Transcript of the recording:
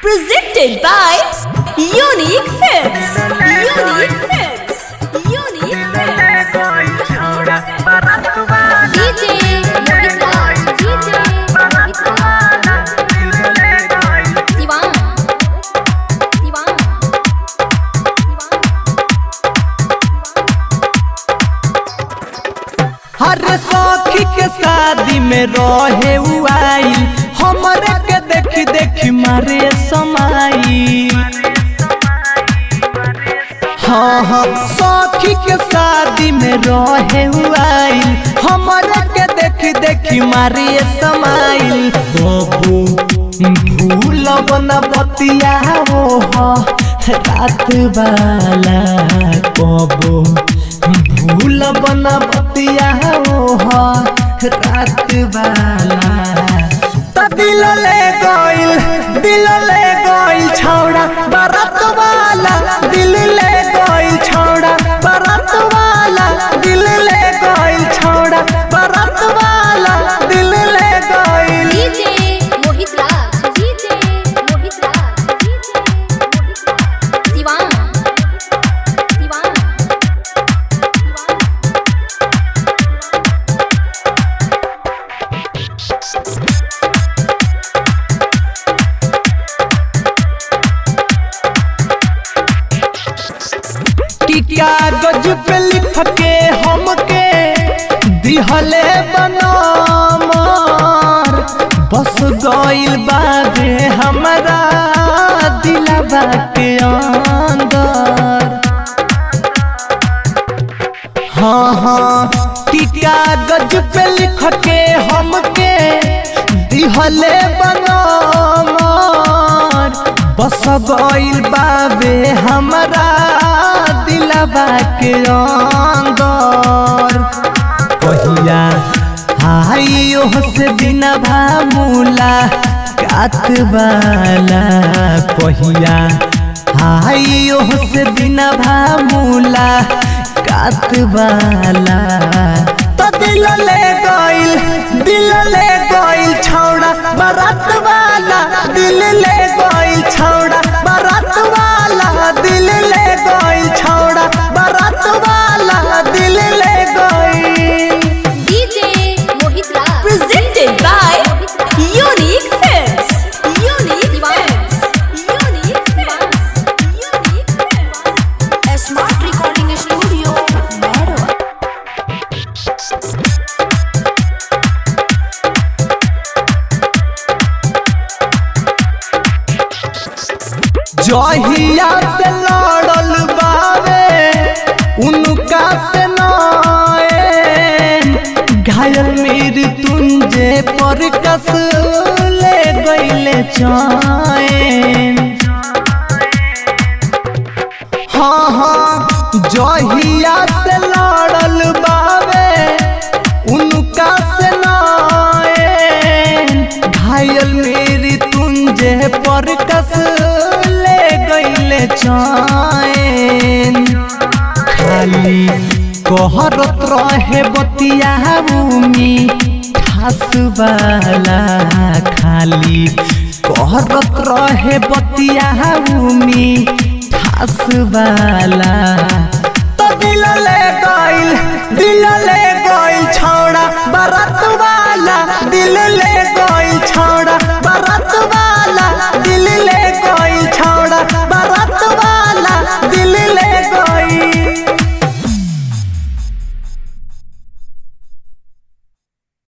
Presented by Unique Films. Unique Films. Unique Films. DJ. हर सखी के शादी में रहे उआई हमरे देखी देखी मारे समाई। हाँ हाँ सखी के शादी में रहे हुआई। हमरे के देखी देखी मारे समाई। बाबू, भूल बना बतिया हो रात वाला। कबो भूल बना बतिया हो, रात वाला। त दिल ले गइल, दिल ले गइल छौड़ा, बारात वाला, दिल ले गइल छौड़ा, बारात वाला, दिल ले गइल छौड़ा, बारात वाला, दिल ले गइल. DJ Mohit Raj. DJ Mohit Raj. Siwan. Siwan. Siwan. कागज़ पे लिख के हमके दिहले बनामर। बस गइल बाबे हमरा दिलवा के अंदर। हाँ हाँ कि कागज़ पे लिख के हमके दिहले बनामर। बस गइल बाबे हमरा दिलवा के अंदर कहिया बिना भामूला, कात वाला कहिया हाइयो से बिना भामूला, कात वाला तो दिल ले दिल ले वाला दिल ले जहिया से लड़ल बावे, उनका से नए। घायल मेरी तुंजे पर कस ले गईले चाए हाँ हाँ जहिया से चैन खाली कहरत रहे बतिया भूमि वाला खाली कहरत रहे बतिया भूमि वाला तो दिल ले गइल दिल ले गइल, छौड़ा बारात दिल ले गइल।